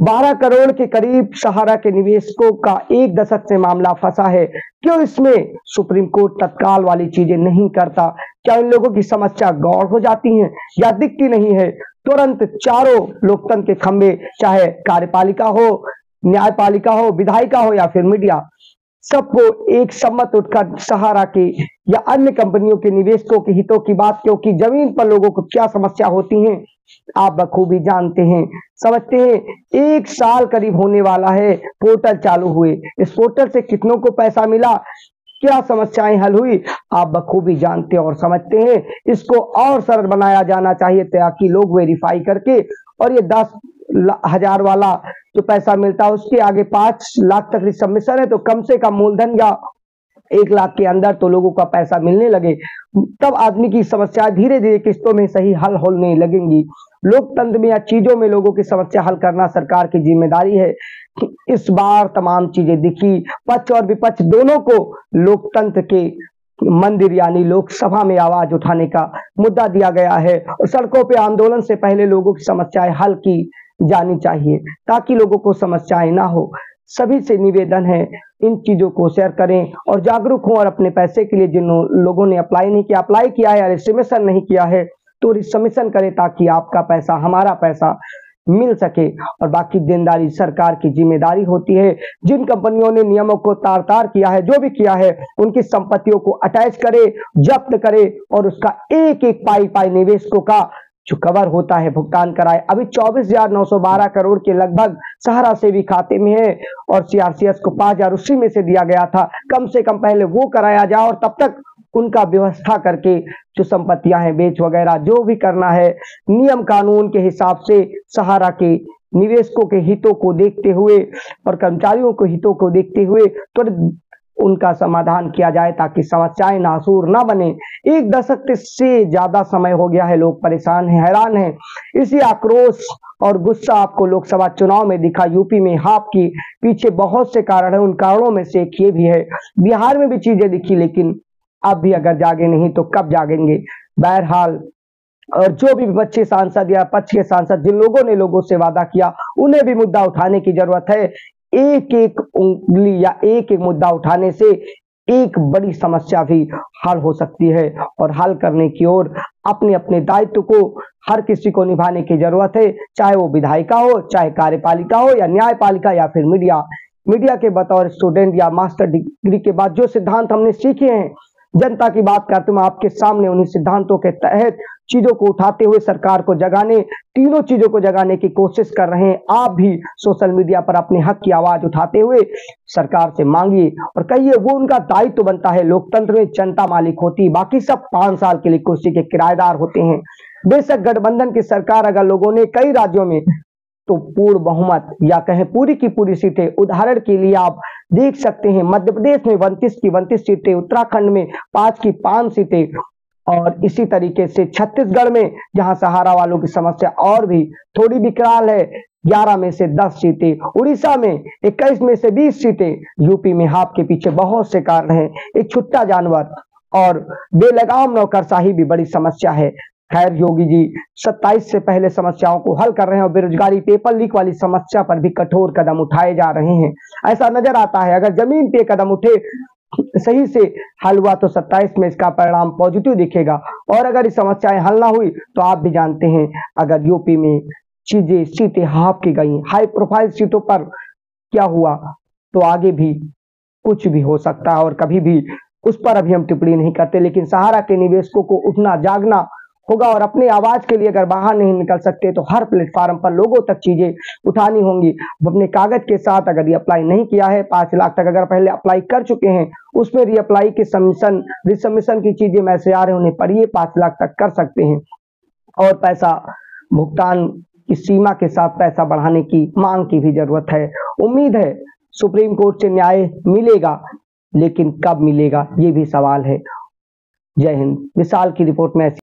12 करोड़ के करीब सहारा के निवेशकों का एक दशक से मामला फंसा है। क्यों इसमें सुप्रीम कोर्ट तत्काल वाली चीज़ें नहीं करता? क्या इन लोगों की समस्या गौर हो जाती है या दिखती नहीं है? तुरंत चारों लोकतंत्र के खंभे, चाहे कार्यपालिका हो, न्यायपालिका हो, विधायिका हो या फिर मीडिया, सबको एक सम्मत उठकर सहारा के या अन्य कंपनियों के निवेशकों के हितों की बात, क्योंकि ज़मीन पर लोगों को क्या समस्या होती है? आप बखूबी जानते हैं। समझते हैं, एक साल करीब होने वाला है, पोर्टल चालू हुए। इस पोर्टल से कितनों को पैसा मिला? क्या समस्याएँ हल हुई? आप बखूबी जानते और समझते हैं। इसको और सरल बनाया जाना चाहिए ताकि लोग वेरीफाई करके और ये दस हज़ार वाला जो पैसा मिलता है, उसके आगे पाँच लाख तक सबमिशन है तो कम से कम मूलधन या एक लाख के अंदर तो लोगों का पैसा मिलने लगे। तब आदमी की समस्या धीरे धीरे किस्तों में सही हल होने लगेंगी। लोकतंत्र में या चीज़ों में लोगों की समस्या हल करना सरकार की ज़िम्मेदारी है। इस बार तमाम चीज़ें दिखी। पक्ष और विपक्ष दोनों को लोकतंत्र के मंदिर यानी लोकसभा में आवाज़ उठाने का मुद्दा दिया गया है। और सड़कों पे आंदोलन से पहले लोगों की समस्याएँ हल की जानी चाहिए, ताकि लोगों को समस्याएँ ना हो। सभी से निवेदन है इन चीज़ों को शेयर करें और जागरूक हों और अपने पैसे के लिए जिन लोगों ने अप्लाई नहीं किया अप्लाई किया है या रिसमेशन नहीं किया है तो रिसमेशन करें ताकि आपका पैसा, हमारा पैसा मिल सके। और बाकी देनदारी सरकार की ज़िम्मेदारी होती है। जिन कंपनियों ने नियमों को तार तार किया है, जो भी किया है, उनकी संपत्तियों को अटैच करे, जब्त करे और उसका एक एक पाई पाई निवेशकों का जो कवर होता है, भुगतान कराए। अभी चौबीस हज़ार नौ सौ बारह करोड़ के लगभग सहारा से भी खाते में है और सीआरसीएस को पाँच हज़ार उसी में से दिया गया था। कम से कम पहले वो कराया जाए और तब तक उनका व्यवस्था करके जो संपत्तियाँ हैं, बेच वगैरह जो भी करना है, नियम कानून के हिसाब से सहारा के, निवेशकों के हितों को देखते हुए और कर्मचारियों के हितों को देखते हुए, त्वरित उनका समाधान किया जाए ताकि समस्याएँ नासूर ना बने। एक दशक से ज़्यादा समय हो गया है, लोग परेशान हैं, हैरान हैं। इसी आक्रोश और गुस्सा आपको लोकसभा चुनाव में दिखा। यूपी में हाफ़ की, पीछे बहुत से कारण है, उन कारणों में से एक ये भी है। बिहार में भी चीज़ें दिखी, लेकिन अब भी अगर जागे नहीं तो कब जागेंगे? बहरहाल, और जो भी बच्चे सांसद या पक्ष के सांसद, जिन लोगों ने लोगों से वादा किया, उन्हें भी मुद्दा उठाने की ज़रूरत है। एक एक उंगली या एक एक मुद्दा उठाने से एक बड़ी समस्या भी हल हो सकती है और हल करने की ओर अपने अपने दायित्व को हर किसी को निभाने की ज़रूरत है, चाहे वो विधायिका हो, चाहे कार्यपालिका हो या न्यायपालिका या फिर मीडिया। मीडिया के बतौर स्टूडेंट या मास्टर डिग्री के बाद जो सिद्धांत हमने सीखे हैं, जनता की बात करते मैं आपके सामने उन्हीं सिद्धांतों के तहत चीज़ों को उठाते हुए सरकार को जगाने, तीनों चीज़ों को जगाने की कोशिश कर रहे हैं। आप भी सोशल मीडिया पर अपने हक की आवाज़ उठाते हुए सरकार से मांगिए और कहिए, वो उनका दायित्व तो बनता है। लोकतंत्र में जनता मालिक होती बाकी सब पाँच साल के लिए कुर्सी के किराएदार होते हैं। बेशक गठबंधन की सरकार अगर लोगों ने कई राज्यों में तो पूर्ण बहुमत या कहें पूरी की पूरी सीटें, उदाहरण के लिए आप देख सकते हैं, मध्य प्रदेश में उनतीस की उनतीस सीटें, उत्तराखंड में पाँच की पाँच सीटें और इसी तरीके से छत्तीसगढ़ में जहाँ सहारा वालों की समस्या और भी थोड़ी विकराल है, ग्यारह में से दस सीटें, उड़ीसा में इक्कीस में से बीस सीटें, यूपी में हाफ़ के पीछे बहुत से कारण हैं, एक छुट्टा जानवर और बेलगाम नौकरशाही भी बड़ी समस्या है। खैर, योगी जी 27 से पहले समस्याओं को हल कर रहे हैं और बेरोजगारी, पेपर लीक वाली समस्या पर भी कठोर कदम उठाए जा रहे हैं। ऐसा नज़र आता है, अगर ज़मीन पे कदम उठे सही से हल हुआ तो 27 में इसका परिणाम पॉजिटिव दिखेगा। और अगर इस समस्याएँ हल ना हुई तो आप भी जानते हैं, अगर यूपी में चीज़ें, सीटें हाफ़ की गई हाई प्रोफ़ाइल सीटों पर क्या हुआ तो आगे भी कुछ भी हो सकता है और कभी भी उस पर अभी हम टिप्पणी नहीं करते, लेकिन सहारा के निवेशकों को उठना, जागना होगा और अपनी आवाज़ के लिए अगर बाहर नहीं निकल सकते तो हर प्लेटफॉर्म पर लोगों तक चीज़ें उठानी होंगी। अपने कागज़ के साथ अगर ये अप्लाई नहीं किया है, पाँच लाख तक अगर पहले अप्लाई कर चुके हैं, उसमें रीअप्लाई के सबमिशन रिसबमिशन की चीज़ें मैसेज आ रहे उन्हें पढ़िए, पाँच लाख तक कर सकते हैं। और पैसा भुगतान की सीमा के साथ पैसा बढ़ाने की मांग की भी ज़रूरत है। उम्मीद है सुप्रीम कोर्ट से न्याय मिलेगा, लेकिन कब मिलेगा, ये भी सवाल है। जय हिंद। विशाल की रिपोर्ट में